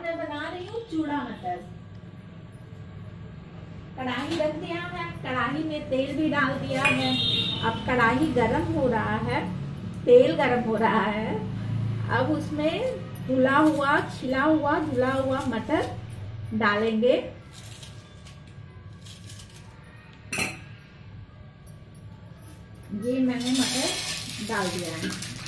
मैं बना रही हूँ, चूड़ा मटर। कढ़ाई रख दिया है कढ़ाई में तेल भी डाल दिया है। अब कढ़ाई गरम हो रहा है, तेल गरम हो रहा है। अब उसमें धुला हुआ, छिला हुआ, धुला हुआ मटर डालेंगे। ये मैंने मटर डाल दिया है।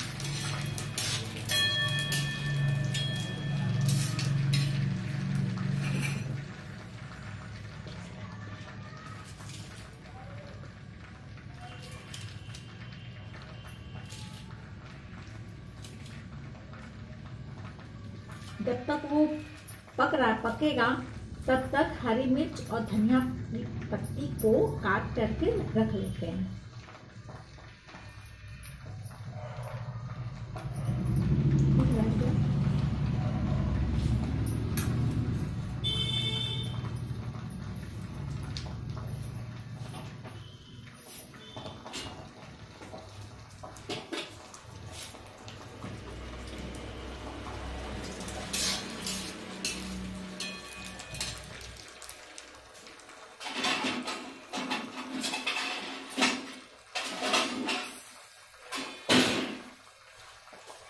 जब तक वो पक रहा पकेगा, तब तक हरी मिर्च और धनिया की पत्ती को काट करके रख लेते हैं।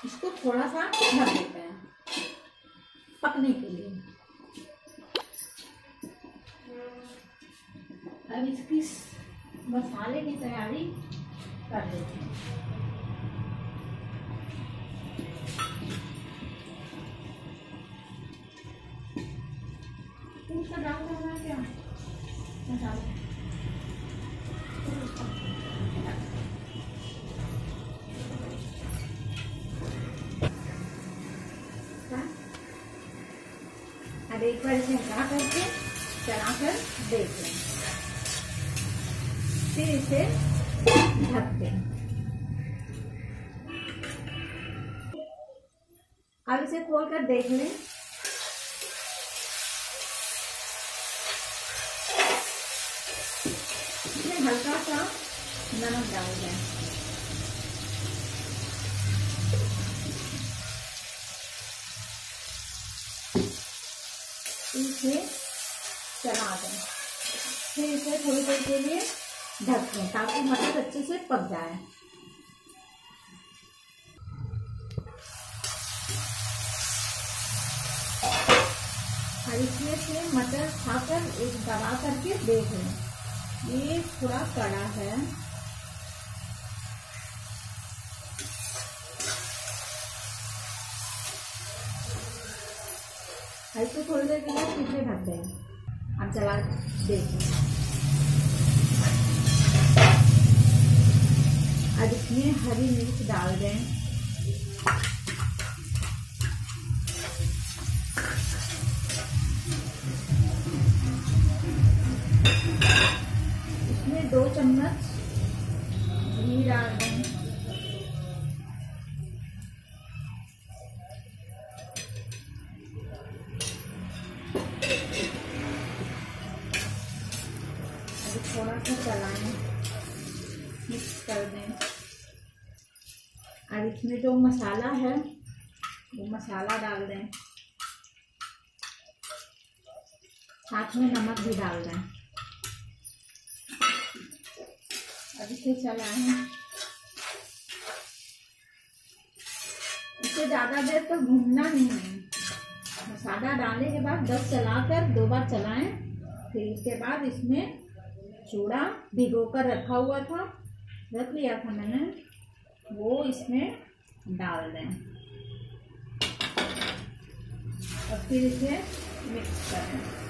इसको थोड़ा सा ढक देते हैं, पकने के लिए। अब इसकी मसाले की तैयारी कर देते हैं। डाल देना क्या? मसाला। अब एक बार इसे हटा करके चला कर देख लें फिर इसे ढक दें अब इसे खोल कर देख लें। इसमें हल्का सा नमक डाल दें। Thank you. इसे चला दें। फिर इसे थोड़ी देर के लिए ढक दें ताकि मटर अच्छे से पक जाए। हल्के से मटर खाकर एक दबा करके देख लें। ये थोड़ा कड़ा है। हल्के थोड़ी देर के लिए सीखने ढक दें आप चला देखें अब इसमें हरी मिर्च डाल दें इसमें दो चम्मच घी डाल दें थोड़ा सा चलाएँ। मिक्स कर दें। और इसमें जो मसाला है, वो मसाला डाल दें। साथ में नमक भी डाल दें। अब इसे चलाएँ। इसे ज़्यादा देर तक भूनना नहीं है। मसाला डालने के बाद दस चलाकर दो बार चलाएँ। फिर उसके बाद इसमें चूड़ा भिगो कर रखा हुआ था। रख लिया था मैंने। वो इसमें डाल दें। और फिर इसे मिक्स करें।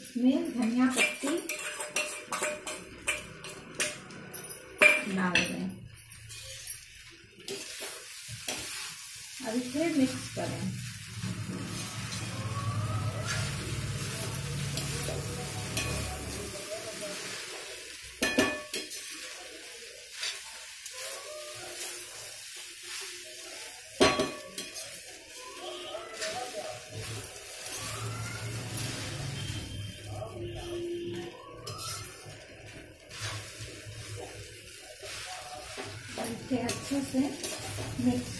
इसमें धनिया पत्ती डाल दें। अब इसे मिक्स करें। अच्छे से। मिक्स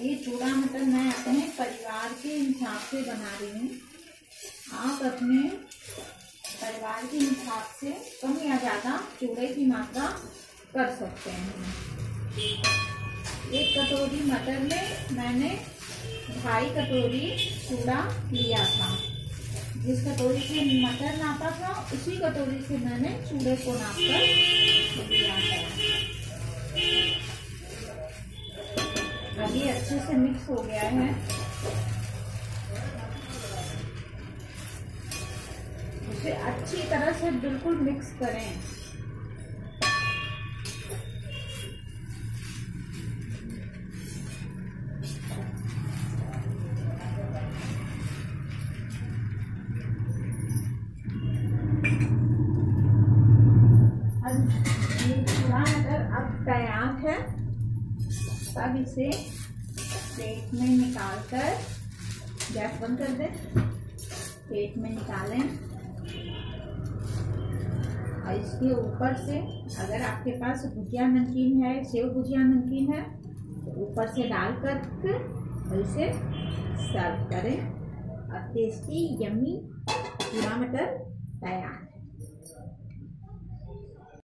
ये चूड़ा मटर मैं अपने परिवार के हिसाब से बना रही हूँ। आप अपने परिवार के हिसाब से कम या ज़्यादा चूड़े की मात्रा कर सकते हैं। एक कटोरी मटर में मैंने ढाई कटोरी चूड़ा लिया था। जिस कटोरी से मटर नापा था, उसी कटोरी से मैंने चूड़े को नाप कर दिया अभी अच्छे से मिक्स हो गया है। उसे अच्छी तरह से बिल्कुल मिक्स करें। है। तब इसे प्लेट में निकाल कर गैस बंद कर दें। प्लेट में निकालें। और इसके ऊपर से अगर आपके पास भुजिया नमकीन है, सेव भुजिया नमकीन है तो ऊपर से डाल कर और इसे सर्व करें। और टेस्टी यम्मी चूड़ा मटर तैयार